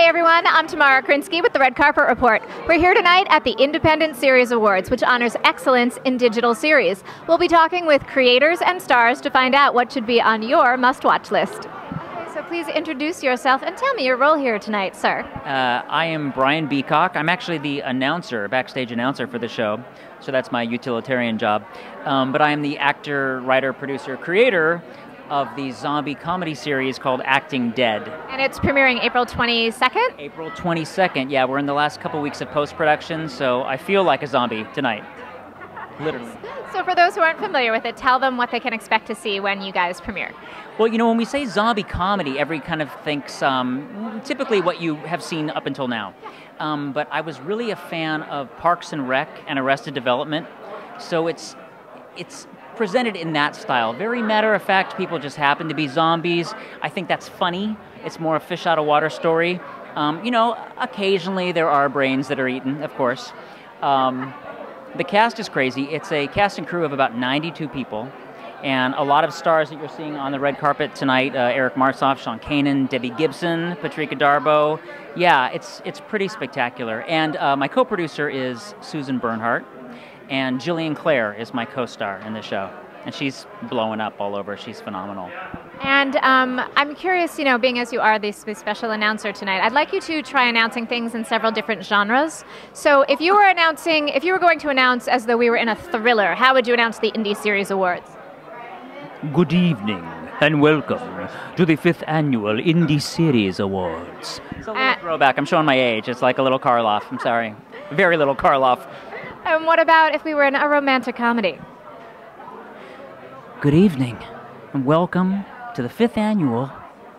Hey everyone, I'm Tamara Krinsky with the Red Carpet Report. We're here tonight at the Independent Series Awards, which honors excellence in digital series. We'll be talking with creators and stars to find out what should be on your must watch list. So please introduce yourself and tell me your role here tonight, sir. Uh, I am Brian Beacock. I'm actually the announcer, backstage announcer for the show, so that's my utilitarian job. Um, but I am the actor, writer, producer, creator of the zombie comedy series called Acting Dead. And it's premiering April 22nd? April 22nd, yeah, we're in the last couple weeks of post production, so I feel like a zombie tonight. Literally. So, for those who aren't familiar with it, tell them what they can expect to see when you guys premiere. Well, you know, when we say zombie comedy, every kind of thinks um, typically what you have seen up until now. Um, but I was really a fan of Parks and Rec and Arrested Development, so it's it's presented in that style. Very matter of fact, people just happen to be zombies. I think that's funny. It's more a fish out of water story. Um, you know, occasionally there are brains that are eaten, of course. Um, the cast is crazy. It's a cast and crew of about 92 people. And a lot of stars that you're seeing on the red carpet tonight: uh, Eric Martsolf, Sean Kanan, Debbie Gibson, Patrika Darbo. Yeah, it's it's pretty spectacular. And uh, my co-producer is Susan Bernhardt, and Jillian Clare is my co-star in the show, and she's blowing up all over. She's phenomenal. And um, I'm curious, you know, being as you are the special announcer tonight, I'd like you to try announcing things in several different genres. So, if you were announcing, if you were going to announce as though we were in a thriller, how would you announce the Indie Series Awards? Good evening and welcome to the fifth annual Indie Series Awards. It's a little uh, throwback. I'm showing my age. It's like a little Karloff. I'm sorry. Very little Karloff. And what about if we were in a romantic comedy? Good evening, and welcome to the fifth annual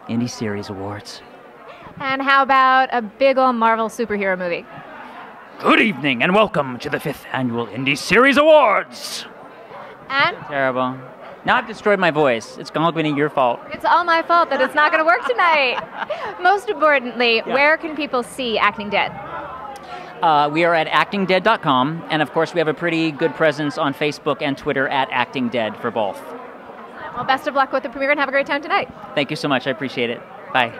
Indie Series Awards. And how about a big old Marvel superhero movie? Good evening, and welcome to the fifth annual Indie Series Awards. And terrible. Now I've destroyed my voice. It's all going to be your fault. It's all my fault that it's not going to work tonight. Most importantly, yeah. where can people see Acting Dead? Uh, we are at actingdead.com, and of course, we have a pretty good presence on Facebook and Twitter at actingdead for both. Well, best of luck with the premiere and have a great time tonight. Thank you so much. I appreciate it. Bye.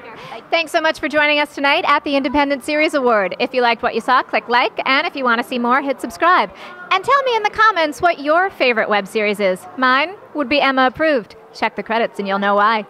Thanks so much for joining us tonight at the Independent Series Award. If you liked what you saw, click like, and if you want to see more, hit subscribe. And tell me in the comments what your favorite web series is. Mine would be Emma Approved. Check the credits and you'll know why.